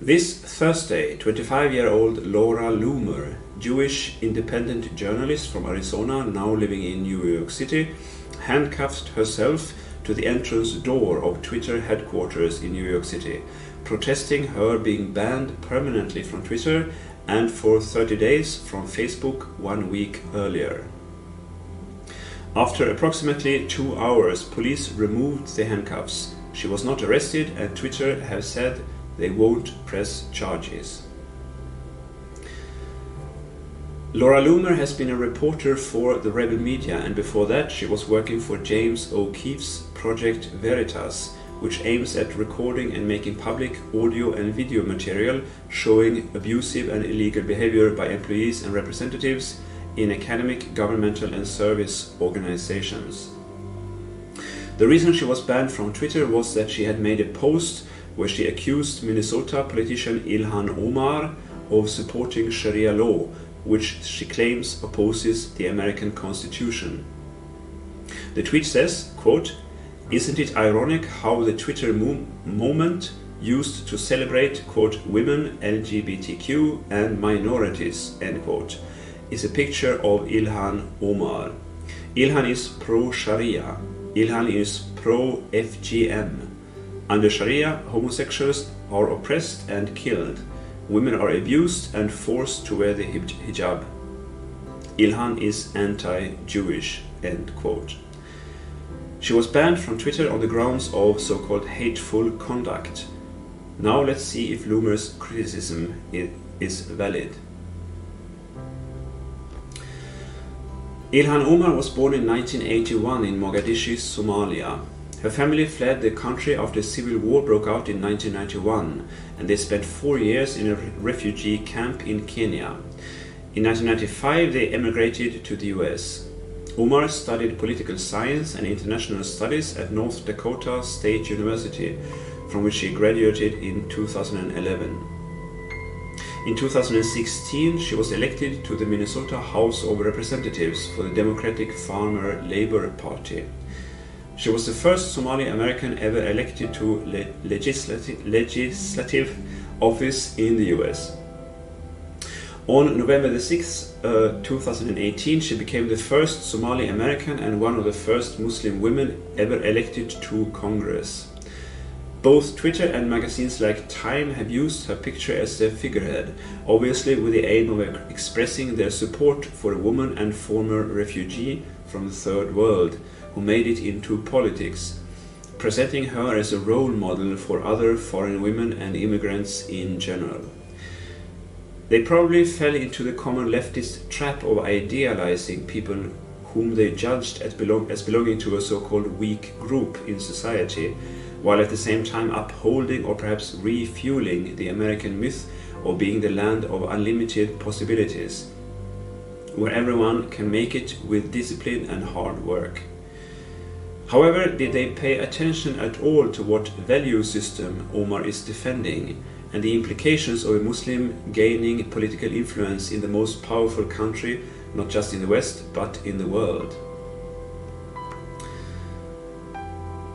This Thursday, 25 year old Laura Loomer, Jewish independent journalist from Arizona, now living in New York City, handcuffed herself to the entrance door of Twitter headquarters in New York City, protesting her being banned permanently from Twitter and for 30 days from Facebook one week earlier. After approximately two hours, police removed the handcuffs. She was not arrested, and Twitter has said they won't press charges. Laura Loomer has been a reporter for the Rebel Media, and before that, she was working for James O'Keefe's Project Veritas, which aims at recording and making public audio and video material showing abusive and illegal behavior by employees and representatives in academic, governmental, and service organizations. The reason she was banned from Twitter was that she had made a post where she accused Minnesota politician Ilhan Omar of supporting Sharia law, which she claims opposes the American Constitution. The tweet says, quote, Isn't it ironic how the Twitter mo- moment used to celebrate, quote, women, LGBTQ, and minorities, end quote, is a picture of Ilhan Omar. Ilhan is pro Sharia. Ilhan is pro FGM. Under Sharia, homosexuals are oppressed and killed. Women are abused and forced to wear the hijab. Ilhan is anti-Jewish, end quote. She was banned from Twitter on the grounds of so-called hateful conduct. Now let's see if Loomer's criticism is valid. Ilhan Omar was born in 1981 in Mogadishu, Somalia. Her family fled the country after civil war broke out in 1991, and they spent four years in a refugee camp in Kenya. In 1995, they emigrated to the US. Omar studied political science and international studies at North Dakota State University, from which she graduated in 2011. In 2016, she was elected to the Minnesota House of Representatives for the Democratic Farmer Labor Party. She was the first Somali American ever elected to le- legislative, legislative office in the US. On November the 6th, uh, 2018, she became the first Somali American and one of the first Muslim women ever elected to Congress. Both Twitter and magazines like Time have used her picture as their figurehead, obviously with the aim of expressing their support for a woman and former refugee from the Third World who made it into politics, presenting her as a role model for other foreign women and immigrants in general. They probably fell into the common leftist trap of idealizing people whom they judged as, belong- as belonging to a so called weak group in society, while at the same time upholding or perhaps refueling the American myth of being the land of unlimited possibilities, where everyone can make it with discipline and hard work. However, did they pay attention at all to what value system Omar is defending and the implications of a Muslim gaining political influence in the most powerful country, not just in the West, but in the world?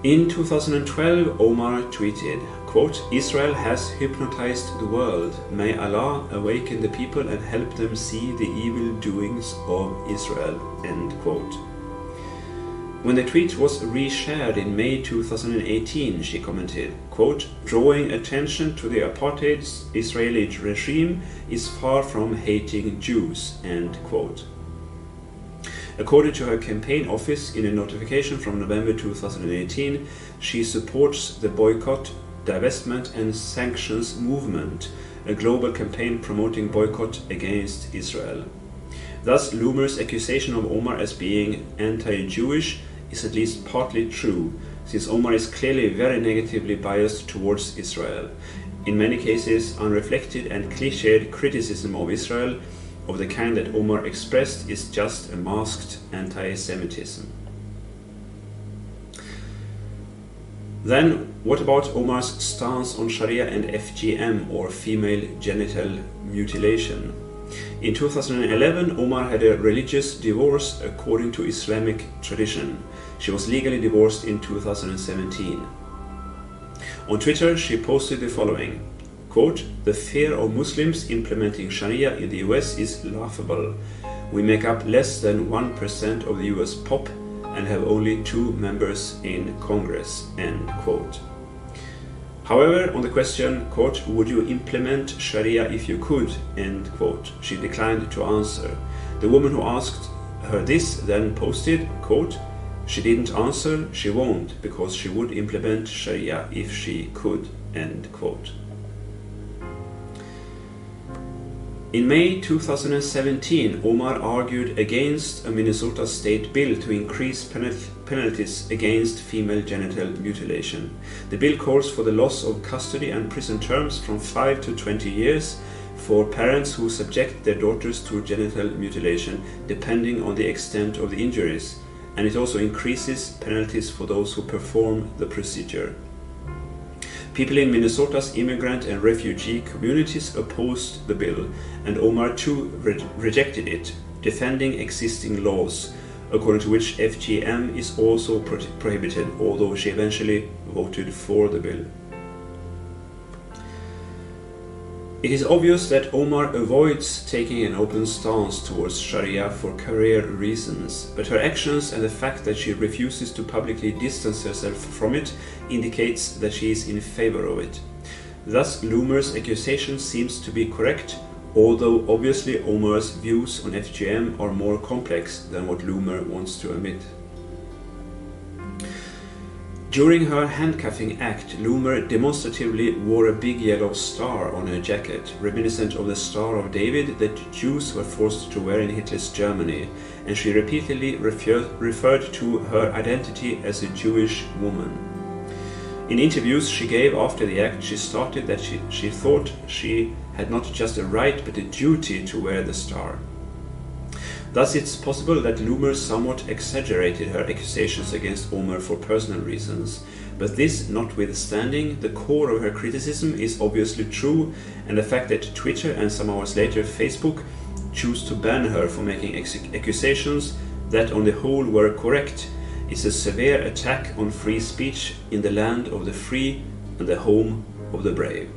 In 2012, Omar tweeted, quote, Israel has hypnotized the world. May Allah awaken the people and help them see the evil doings of Israel. End quote. When the tweet was reshared in May 2018, she commented, quote, drawing attention to the apartheid Israeli regime is far from hating Jews, end quote. According to her campaign office in a notification from November 2018, she supports the boycott, divestment and sanctions movement, a global campaign promoting boycott against Israel. Thus, Loomer's accusation of Omar as being anti-Jewish is at least partly true, since Omar is clearly very negatively biased towards Israel. In many cases, unreflected and cliched criticism of Israel of the kind that Omar expressed is just a masked anti Semitism. Then, what about Omar's stance on Sharia and FGM or female genital mutilation? In 2011, Omar had a religious divorce according to Islamic tradition. She was legally divorced in 2017. On Twitter, she posted the following quote, the fear of Muslims implementing Sharia in the US is laughable. We make up less than 1% of the US pop and have only two members in Congress, end quote. However, on the question, quote, would you implement Sharia if you could, end quote, she declined to answer. The woman who asked her this then posted, quote, she didn't answer, she won't, because she would implement Sharia if she could, end quote. In May 2017, Omar argued against a Minnesota state bill to increase penalties against female genital mutilation. The bill calls for the loss of custody and prison terms from 5 to 20 years for parents who subject their daughters to genital mutilation, depending on the extent of the injuries, and it also increases penalties for those who perform the procedure. People in Minnesota's immigrant and refugee communities opposed the bill, and Omar too re- rejected it, defending existing laws, according to which FGM is also pro- prohibited, although she eventually voted for the bill. It is obvious that Omar avoids taking an open stance towards Sharia for career reasons, but her actions and the fact that she refuses to publicly distance herself from it indicates that she is in favor of it. Thus, Loomer's accusation seems to be correct, although obviously Omar's views on FGM are more complex than what Loomer wants to admit. During her handcuffing act, Loomer demonstratively wore a big yellow star on her jacket, reminiscent of the Star of David that Jews were forced to wear in Hitler's Germany, and she repeatedly refer- referred to her identity as a Jewish woman. In interviews she gave after the act, she stated that she, she thought she had not just a right but a duty to wear the star. Thus, it's possible that Loomer somewhat exaggerated her accusations against Omar for personal reasons. But this notwithstanding, the core of her criticism is obviously true, and the fact that Twitter and some hours later Facebook choose to ban her for making accusations that on the whole were correct is a severe attack on free speech in the land of the free and the home of the brave.